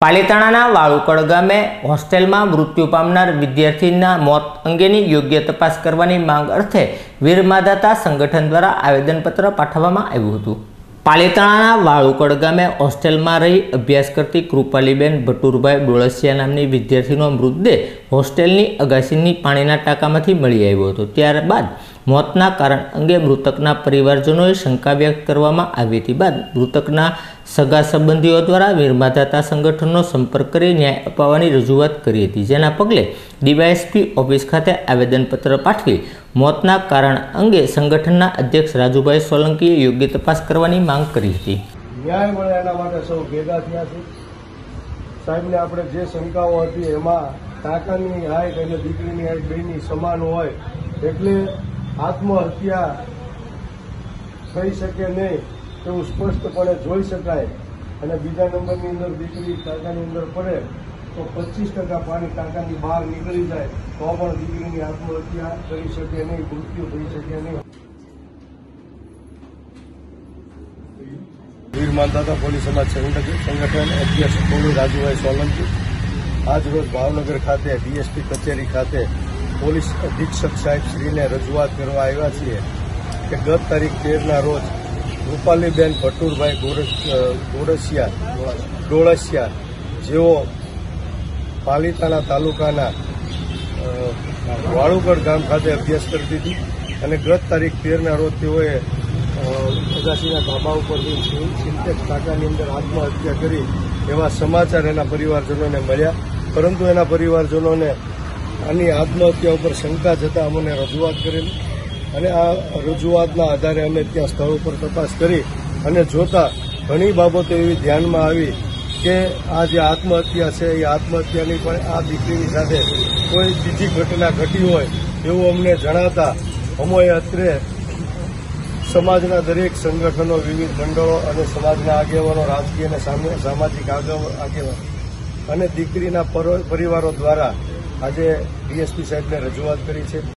પાલીતાણાના વાળુકડ ગામે હોસ્ટેલમાં મૃત્યુ પામનાર વિદ્યાર્થીના મોત અંગેની યોગ્ય તપાસ કરવાની માંગ અર્થે વીરમાદાતા સંગઠન દ્વારા આવેદનપત્ર પાઠવવામાં આવ્યું હતું. પાલીતાણાના વાળુકડ ગામે હોસ્ટેલમાં રહી અભ્યાસ કરતી કૃપાલીબેન ભટુરભાઈ ડોળસિયા નામની વિદ્યાર્થીનો મૃતદેહ હોસ્ટેલની અગાસીની પાણીના ટાંકામાંથી મળી આવ્યો હતો. ત્યારબાદ મોતના કારણ અંગે મૃતકના પરિવારજનોએ શંકા વ્યક્ત કરવામાં આવી હતી. બાદ મૃતકના સગા સંબંધીઓ દ્વારા વીરમાધાતા સંગઠનનો સંપર્ક કરી ન્યાય અપાવવાની રજૂઆત કરી હતી. જેના પગલે ડીવાયએસપી ઓફિસ ખાતે આવેદનપત્ર પાઠવી મોતના કારણ અંગે સંગઠનના અધ્યક્ષ રાજુભાઈ સોલંકીએ યોગ્ય તપાસ કરવાની માંગ કરી હતી. ન્યાય મળે એના માટે સૌ ભેગા થયા છે. સાહેબને આપણે જે શંકાઓ હતી એમાં કાકાની હાઈટ અને દીકરીની હાઈટ બેની સમાન હોય એટલે આત્મહત્યા થઈ શકે નહીં તેવું સ્પષ્ટપણે જોઈ શકાય. અને બીજા નંબરની અંદર દીકરી કાકાની અંદર પડે તો પચીસ ટકા પાણી કાકાની બહાર નીકળી જાય તો પણ દીકરીની આત્મહત્યા કરી શકે નહીં, મૃત્યુ થઈ શકે નહીં. વીર માનદાતા પોલીસ સમાજ સંગઠન અધ્યક્ષ કોળી રાજુભાઈ સોલંકી. આજરોજ ભાવનગર ખાતે ડીએસપી કચેરી ખાતે પોલીસ અધિક્ષક સાહેબ શ્રીને રજૂઆત કરવા આવ્યા છીએ કે ગત તારીખ તેરના રોજ રૂપાલીબેન ભટુરભાઈ ગોરસિયા ડોળસિયા જેઓ પાલીતાણા તાલુકાના વાળુગઢ ગામ ખાતે અભ્યાસ કરતી હતી અને ગત તારીખ તેરના રોજ તેઓએ અગાસીના ધાબા ઉપરથી સિન્ટેક્સ ટાંકાની અંદર આત્મહત્યા કરી એવા સમાચાર એના પરિવારજનોને મળ્યા. પરંતુ એના પરિવારજનોને આની આત્મહત્યા ઉપર શંકા જતાં અમને રજૂઆત કરેલી. અને આ રજૂઆતના આધારે અમે ત્યાં સ્થળ ઉપર તપાસ કરી અને જોતા ઘણી બાબતો એવી ધ્યાનમાં આવી કે આ જે આત્મહત્યા છે એ આત્મહત્યાની પણ આ દીકરીની સાથે કોઈ બીજી ઘટના ઘટી હોય એવું અમને જણાતા અમોએ અત્રે સમાજના દરેક સંગઠનો વિવિધ મંડળો અને સમાજના આગેવાનો, રાજકીય અને સામે- સામાજિક આગેવ- આગેવાનો અને દીકરીના પર- પરિવારો દ્વારા આજે ડીએસપી સાહેબને રજૂઆત કરી છે.